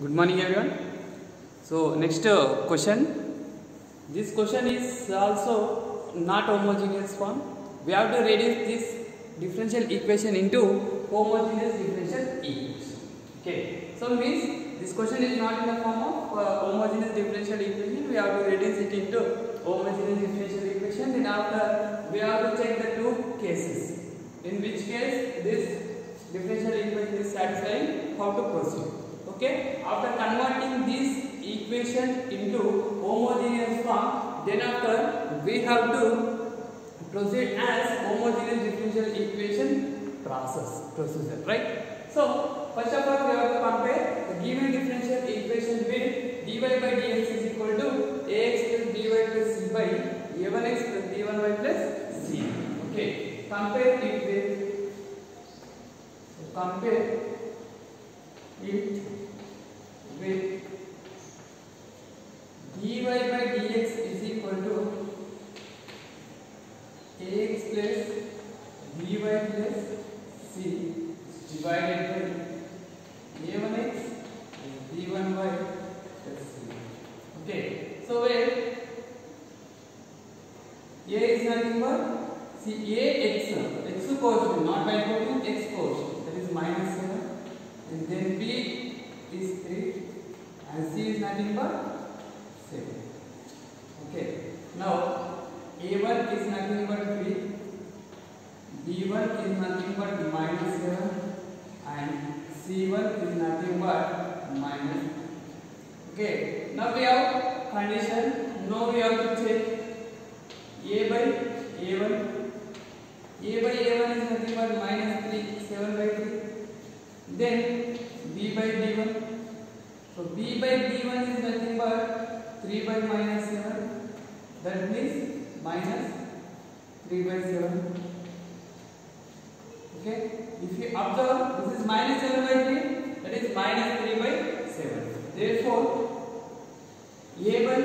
good morning everyone so next uh, question this question is also not homogeneous form we have to reduce this differential equation into homogeneous differential equation okay so means this question is not in the form of uh, homogeneous differential equation we have to reduce it into homogeneous differential equation then after we have to check the two cases in which case this differential equation is satisfying how to proceed Okay. After converting this equation into homogeneous form, then after we have to proceed as homogeneous differential equation process process right? So first of all, we have to compare the given differential equation with dy by dx is equal to ax plus dy plus c by a1x plus b1y plus c. Okay. Compare it with so compare it Now we have condition. Now we have to check a by a1. A by a1 is nothing but minus 3, 7 by 3. Then b by b1. So b by b1 is nothing but 3 by minus 7. That means minus 3 by 7. Okay. If you observe, this is minus 7 by 3. That is minus 3 by 7. Therefore, a1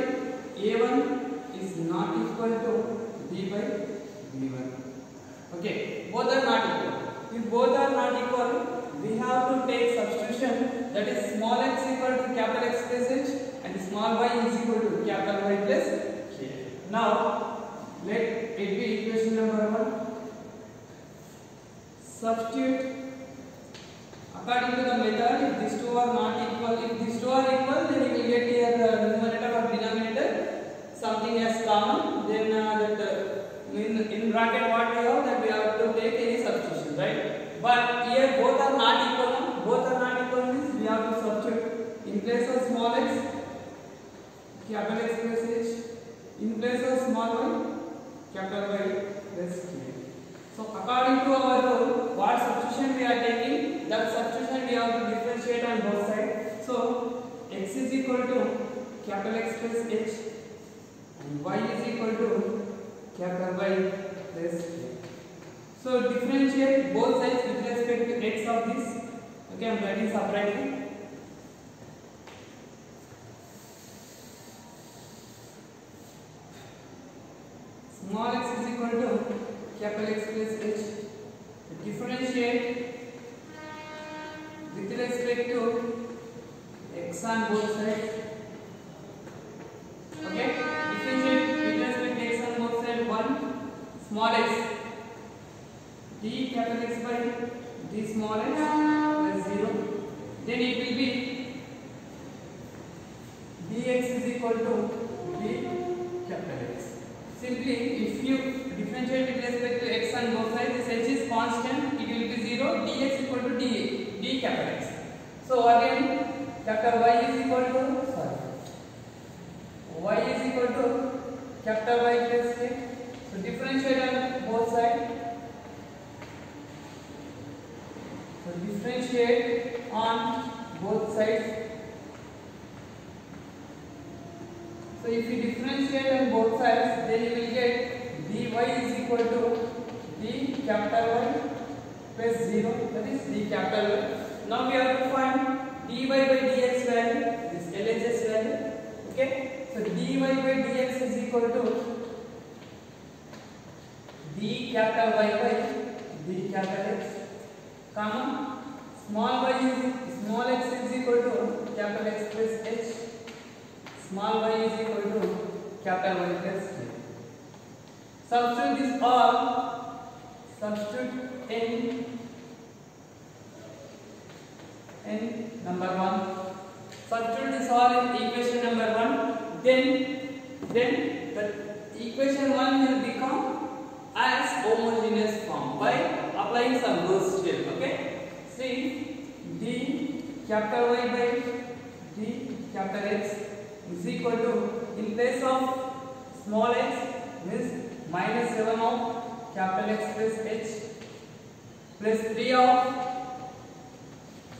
a1 is not equal to b by b1 okay both are not equal if both are not equal we have to take substitution that is small x equal to capital x plus h and small y is equal to capital y plus k now let it be equation number 1 substitute according to the method if these two are not equal if these two are equal then you will get here uh, numerator or denominator something as common then uh, that uh, in, in bracket what we have that we have to take any substitution right but here both are not equal both are not equal means we have to substitute in place of small x capital x is in place of small y capital y plus so according to our rule what substitution we are taking, that substitution we have to differentiate on both sides. So x is equal to capital X plus h and y is equal to capital Y plus h So differentiate both sides with respect to x of this. Okay, i'm writing separately. small x is equal to capital X plus h differentiate with respect to x on both sides differentiate on both sides. So if you differentiate on both sides, then you will get dy is equal to d capital Y plus 0, that is d capital Y. Now we have to find dy by dx value, this LHS value. Okay, so dy by dx is equal to d capital Y by d capital X, comma small y is small x is equal to capital X plus h, small y is equal to capital Y plus k. Substitute this all, substitute n n number 1 Substitute this all in equation number 1 Then then the equation 1 will become as homogeneous form by applying some rules. C D capital Y by D capital X is equal to in place of small x means minus 7 of capital X plus H plus 3 of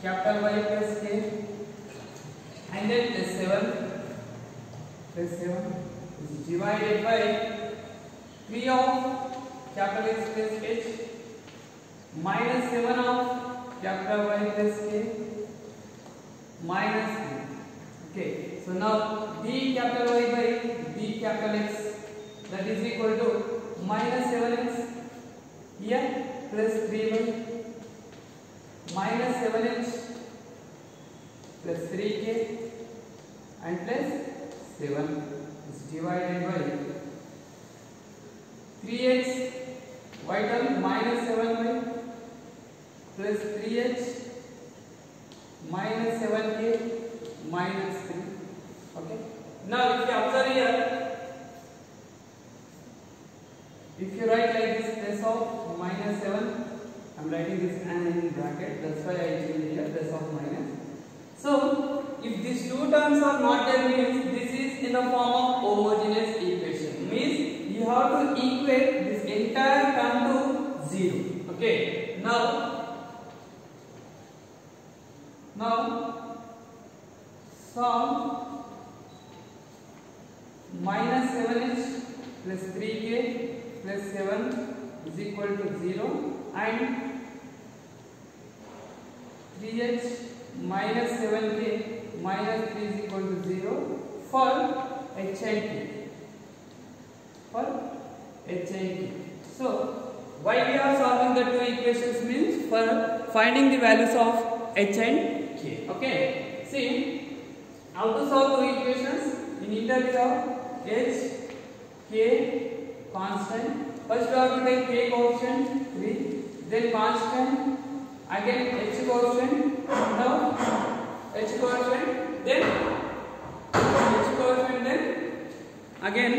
capital Y plus K and then plus 7 plus 7 is divided by 3 of capital X plus H minus 7 of capital Y plus K minus K. Okay, so now B capital Y by B capital X that is equal to minus 7x here plus 3 by minus 7x plus 3k and plus 7 is divided by 3x y term minus 7 by plus 3h minus 7k minus 3 okay now if you observe here if you write like this plus of minus 7 I'm writing this and in bracket that's why I change here plus of minus so if these two terms are not there means this is in the form of homogeneous equation means you have to equate this entire term to 0 okay now now, solve minus 7h plus 3k plus 7 is equal to 0 and 3h minus 7k minus 3 is equal to 0 for h and k for h and k. So, why we are solving the two equations means for finding the values of h and here. Okay. See, how to solve two equations? We need the of h, k, constant. First we have to take k coefficient three, then constant. Again h coefficient. Now h coefficient. Then h coefficient. Then again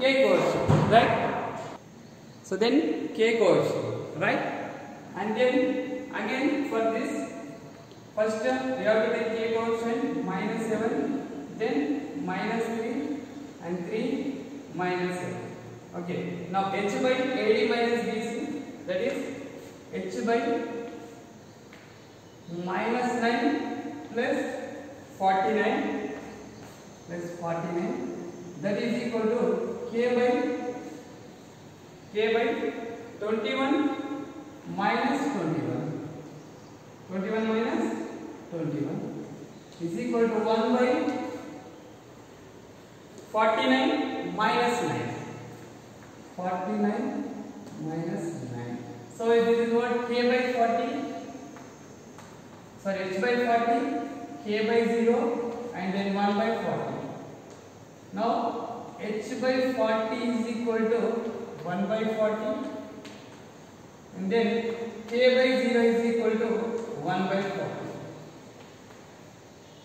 k coefficient. Right. So then k coefficient. Right. And then again for this First we have to take a coefficient minus 7, then minus 3 and 3 minus 7. Okay. Now h by AD minus BC that is h by minus 9 plus 49 plus 49 that is equal to k by k by 21 minus 21 21 minus 21 is equal to 1 by 49 minus 9. 49 minus 9. So this is what k by 40. Sorry, h by 40, k by 0 and then 1 by 40. Now h by 40 is equal to 1 by 40 and then k by 0 is equal to 1 by 40.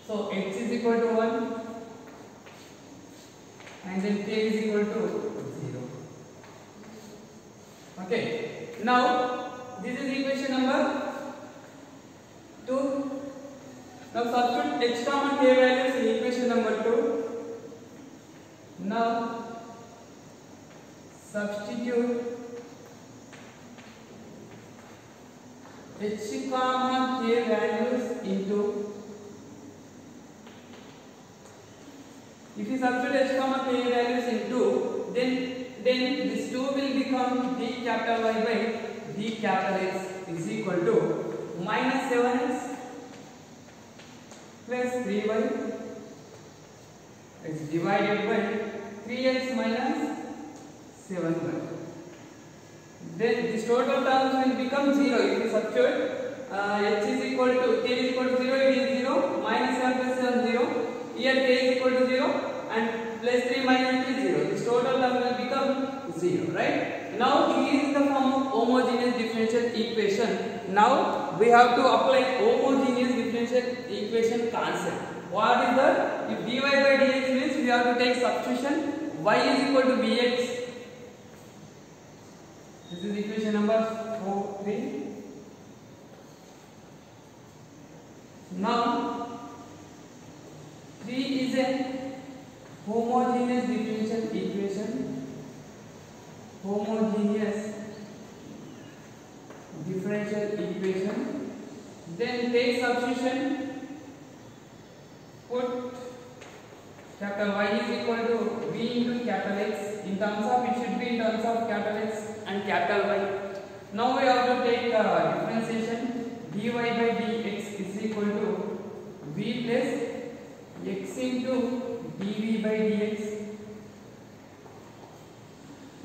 So x is equal to 1 and then k is equal to 0. Okay. Now this is equation number 2. Now substitute x comma k values in equation number 2. Now substitute h comma k values into If you substitute h comma k values in 2, then then this 2 will become d capital Y by d capital X is equal to minus 7x plus 3y is divided by 3x minus 7y. Then this total terms will become 0 if you substitute uh, h is equal to k is equal to 0, it is 0, minus 7 plus 7 0, here k is equal to 0, and plus 3 minus 3 0. This total term will become 0, right? Now here is the form of homogeneous differential equation. Now we have to apply homogeneous differential equation concept. What is the? If dy by dx means we have to take substitution y is equal to bx. This is equation number 4, 3. Now, 3 is a homogeneous differential equation homogeneous differential equation then take substitution put capital y is equal to v into capital x in terms of it should be in terms of capital x and capital y now we have to take uh, differentiation dy by dx is equal to v plus x into dv by dx.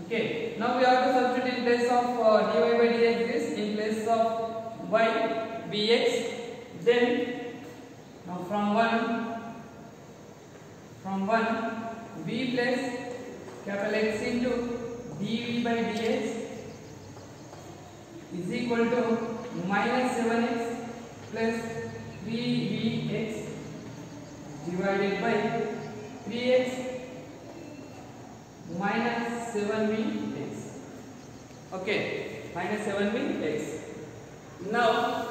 Okay, now we have to substitute in place of uh, dy by dx this in place of y bx. Then now from one from one v plus capital X into dv by dx is equal to minus 7x plus 3vx divided by 3x minus 7b x. Okay, minus 7b x. Now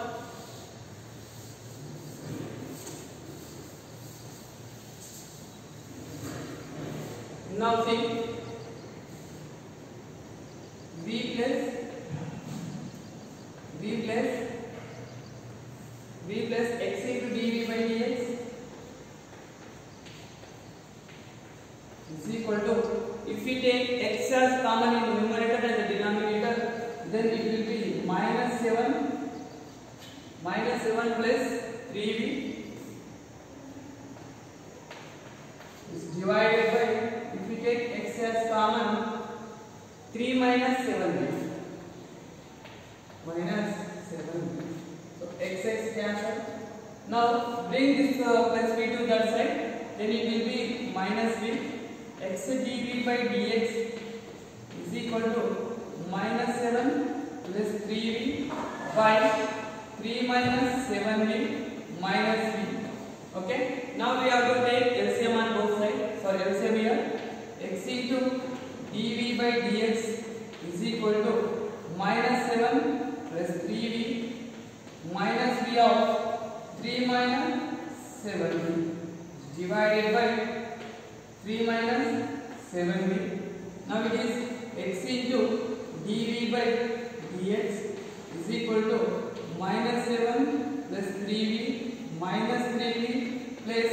bring this uh, plus b to that side, then it will be minus b. x dv by dx is equal to minus seven plus three 3b by three minus seven 7b minus b. Okay. Now we have to take LCM on both sides. For LCM here, x into dv by dx is equal to minus seven plus three 3b minus b of 3 minus 7b is divided by 3 minus 7b. Now it is x into dv by dx is equal to minus 7 plus 3b minus 3b plus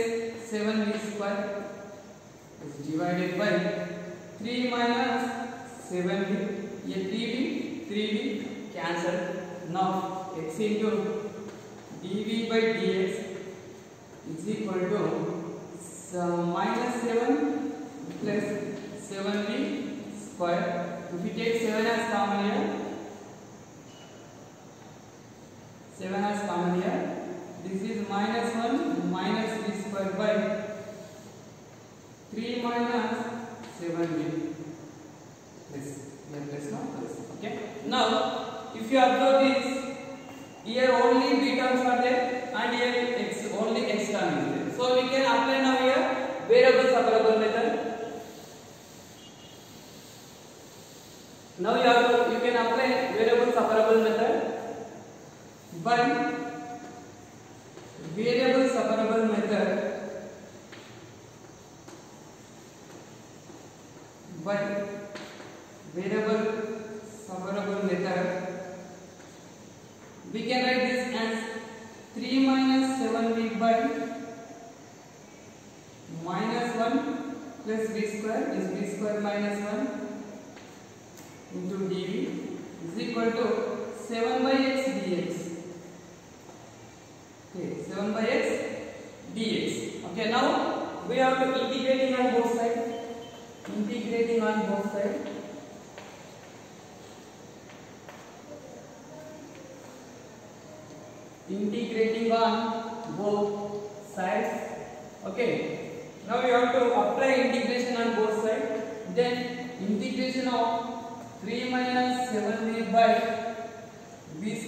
7b square is divided by 3 minus 7b. ये 3b 3b cancel. Now x into dv by dx is equal to so minus 7 plus 7v square. If you take 7 as common here, 7 as common here, this is minus 1 minus v square by 3 minus 7v This Here plus now plus. Okay. Now, if you observe this, here only values are there and here x, only x term is there. So we can apply now here variables available method. Now you, have, you can apply variables separable method by variable separable method by variable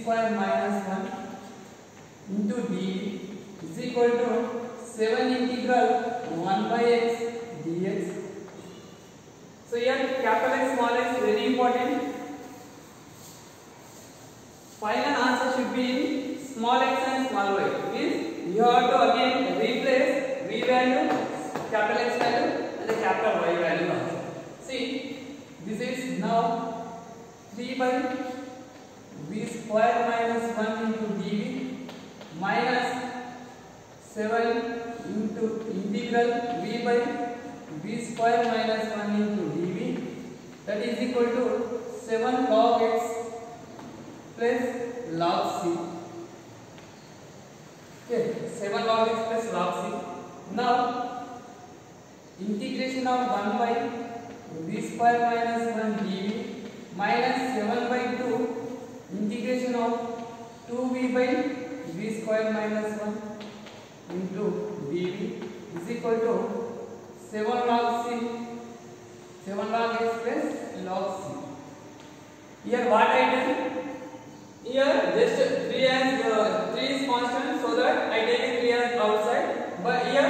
square minus one into D is equal to seven integral one by X D X So here capital X, small x very important. Final answer should be small x and small y. Means you have to again replace v value, capital X value and the capital Y value also. See, this is now 3 by B square minus one into D V minus seven into integral V by B square minus one into D V that is equal to seven log X plus log C okay 7 log x plus log c now integration of 1 by b square minus 1 dv minus 7 by 2 integration of 2b by b square minus 1 into dv is equal to 7 log c 7 log x plus log c here what i did here just 3 as uh, 3 is constant so that i take 3 as outside but here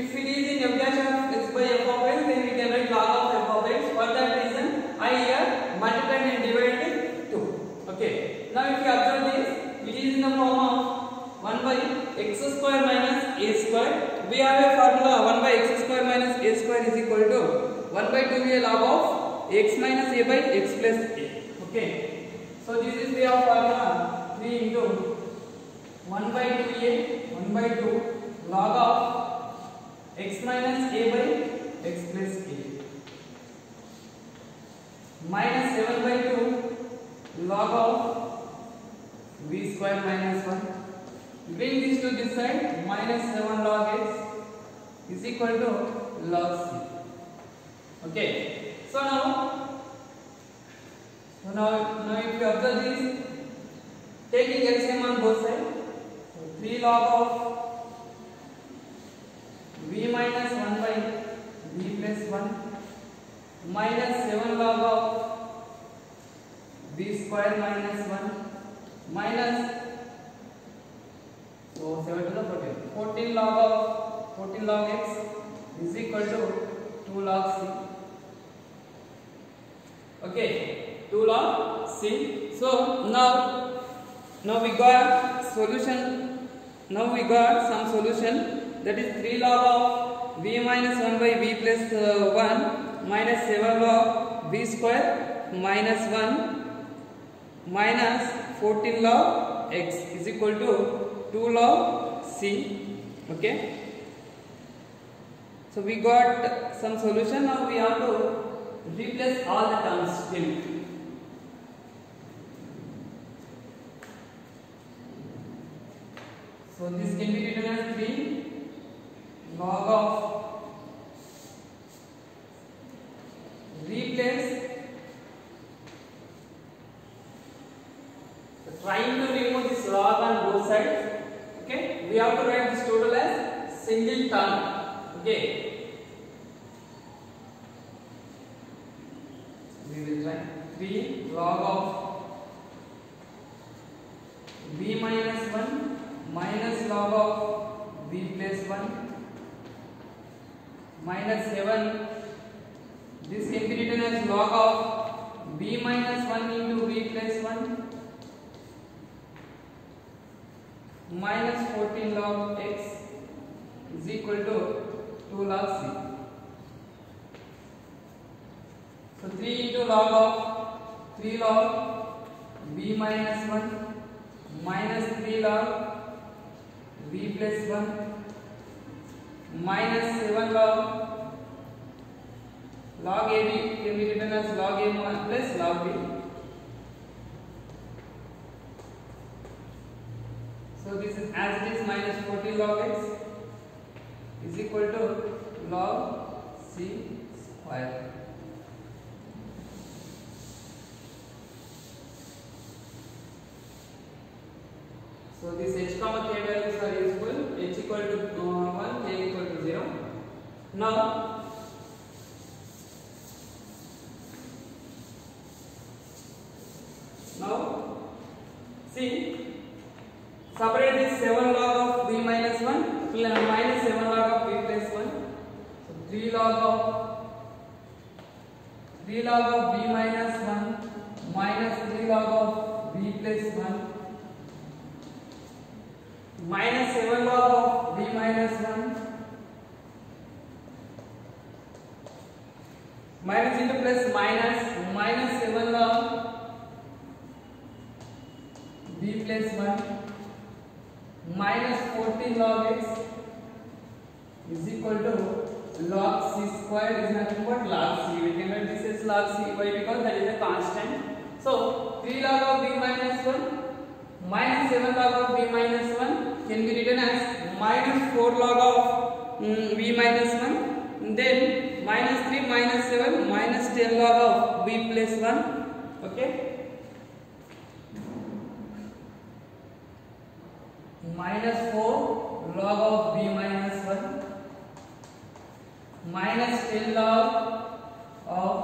if it is in abnation of x by f of x x square minus a square. We have a formula 1 by x square minus a square is equal to 1 by a log of x minus a by x plus a. Okay. So this is the formula 3 into 1 by a 1 by 2 log of x minus a by x plus a minus 7 by 2 log of v square minus 1 Bring this to this side. Minus 7 log x is equal to log c. Okay. So now, so now, now if you observe this, taking LCM on both side So 3 log of v minus 1 by v plus 1 minus 7 log of v square minus 1 minus So 7 to the 14. 14 log of 14 log x is equal to 2 log c. Okay, 2 log c. So now now we got solution. Now we got some solution that is 3 log of v minus 1 by v plus, uh, 1 minus 7 log v square minus 1 minus 14 log x is equal to 2 log C. Okay. So we got some solution. Now we have to replace all the terms still. So this can be written as 3 log of replace trying to remove this log on both sides we have to write this total as single term Okay. We will write 3 log of b minus 1 minus log of b plus 1 minus 7. This can be written as log of b minus 1 into b plus 1 minus fourteen log X is equal to two log C so 3 into log of 3 log b minus 1 minus 3 log b plus 1 minus 7 log log ab can be written as log a1 plus log b as it is minus 40 log x is equal to log c square. So this h comma k values are useful h equal to uh, 1 k equal to 0. Now minus into plus minus minus seven log B plus one minus fourteen log X is equal to log c squared is nothing but log c. We can write this as log c y because that is a constant. So 3 log of b minus 1 minus 7 log of b minus 1 can be written as minus 4 log of mm, b minus 1 Then minus 3 minus 7 minus 10 log of b plus 1. Okay. Minus 4 log of b minus 1 minus 10 log of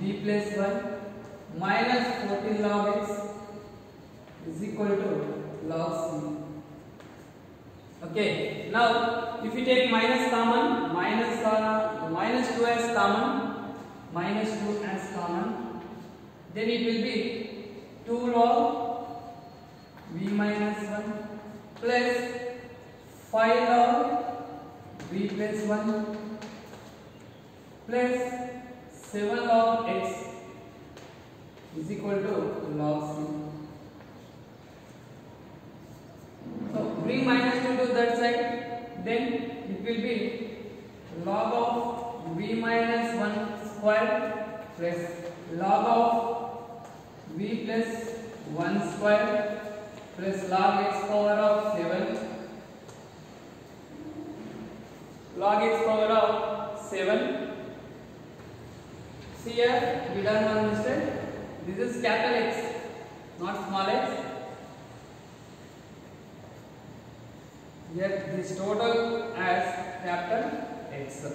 b plus 1 minus 14 log x is equal to log c. Okay. Now if you take minus common minus uh, minus 2 as common minus 2 as common then it will be 2 log v minus 1 plus 5 log v plus 1 plus 7 log x is equal to log c so bring minus 2 to that side then it will be log of v minus 1 square plus log of v plus 1 square plus log x power of 7 log x power of 7 see here we done one mistake this is capital x not small x here this total as capital x.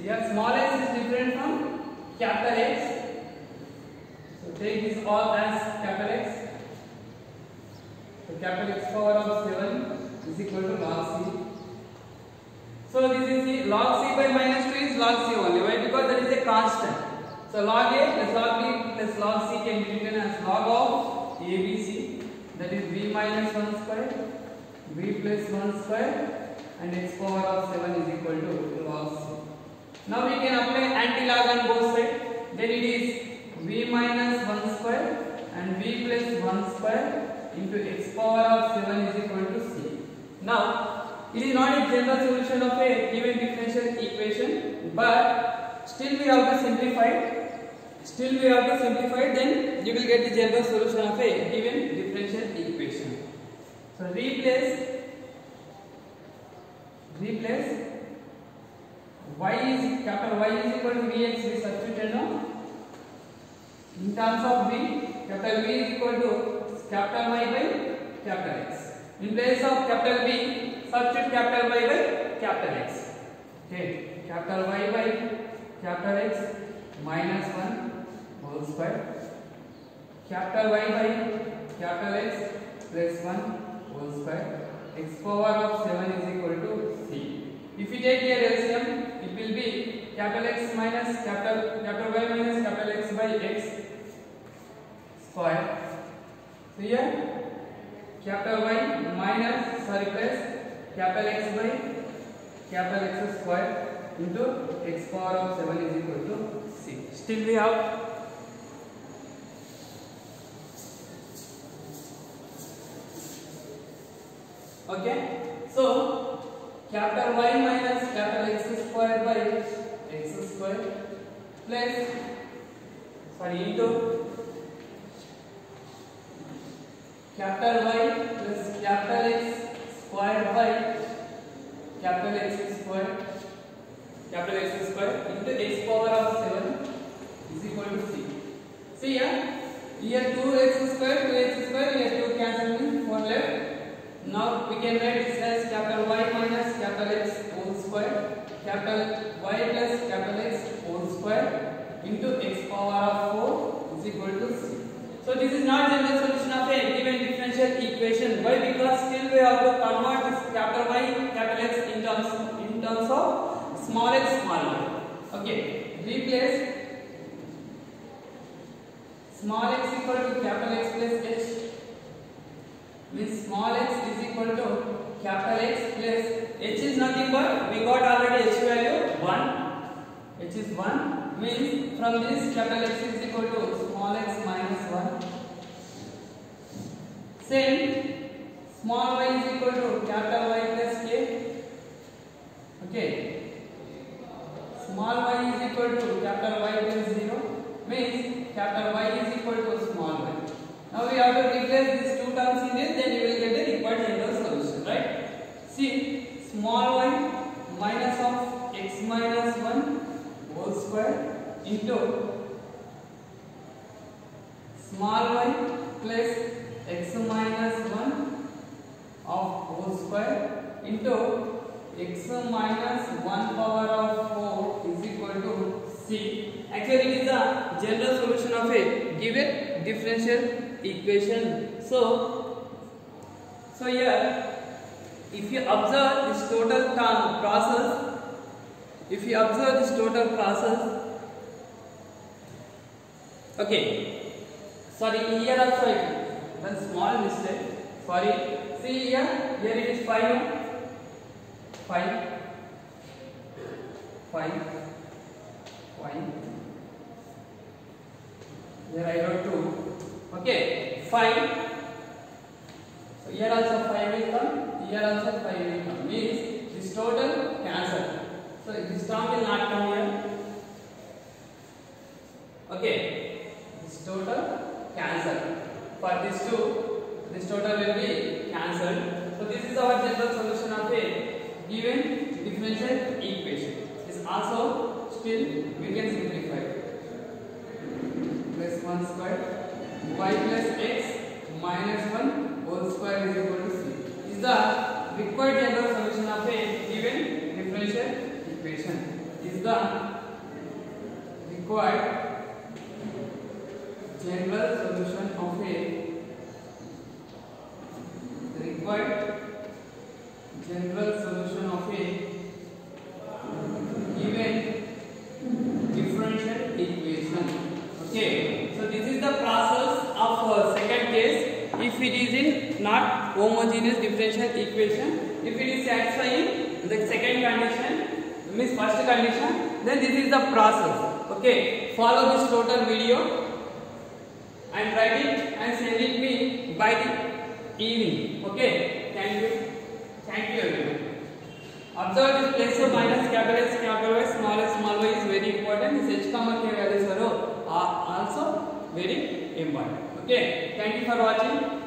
Here small x is different from capital X. So take this all as capital X. So capital X power of 7 is equal to log C. So this is the log C by minus 2 is log C only. Why? Because that is a constant. So log A plus log B plus log C can be written as log of ABC. That is B minus 1 square, B plus 1 square and its power of 7 is equal to log Now we can apply anti-log on both sides. Then it is v minus 1 square and v plus 1 square into x power of 7 is equal to c. Now it is not a general solution of a given differential equation but still we have to simplify still we have to simplify then you will get the general solution of a given differential equation. So replace replace y is capital Y is equal to Vx we substitute no in terms of V capital V is equal to capital Y by capital X in place of capital V substitute capital Y by capital X okay capital Y by capital X minus 1 whole square capital Y by capital X plus 1 whole square x power of 7 is equal to c. If we take here LCM, it will be capital X minus capital capital Y minus capital X by X square. So here capital Y minus sorry plus capital X by capital X square into x power of 7 is equal to c. Still we have Okay. So capital Y minus capital X square by X square plus sorry into capital Y plus capital X square by capital X square capital X square into x power of 7 is equal to c. See here, here 2x square, 2x square, here 2 cancel means 4 can write this as capital Y minus capital X whole square capital Y plus capital X whole square into X power of 4 is equal to 6. So this is not general solution of a given differential equation. Why? Because still we have to convert this capital Y capital X in terms in terms of small x small y. Okay, replace small x equal to capital X plus H means small x is equal to capital X plus h is nothing but we got already h value 1 h is 1 means from this capital X is equal to small x minus 1 same small y is equal to capital Y plus k okay small y is equal to capital Y plus 0 means capital Y is equal to Now we have to replace these two terms in this, then you will get the required general solution, right? See, small y minus of x minus 1 whole square into small y plus x minus 1 of whole square into x minus 1 power of 4 is equal to c. Actually, it is a general solution of a given differential equation. So, so here if you observe this total process, if you observe this total process, okay, sorry here also I one small mistake, sorry, see here, here it is 5, 5, 5, 5, here I wrote 2, Okay, five. So here also five will come, here also five will come. Means this total cancel. So this term will not come here. Okay, this total cancel. For this two, this total will be cancelled. So this is our general solution of a given differential equation. This also still we can simplify. Plus one square. y plus x minus 1 whole square is equal to c is the required general solution of a given differential equation is the required general solution of a required general homogeneous differential equation if it is satisfying the second condition means first condition then this is the process okay follow this total video and write it and send it me by the evening okay thank you thank you everyone observe this place of minus capital s capital y small s small y is very important this h comma k values are also very important okay thank you for watching